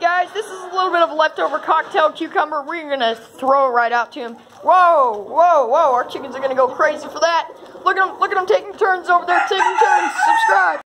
you guys. This is a little bit of leftover cocktail cucumber. We're gonna throw it right out to him. Whoa, whoa, whoa! Our chickens are gonna go crazy for that. Look at them! Look at them taking turns over there, taking turns.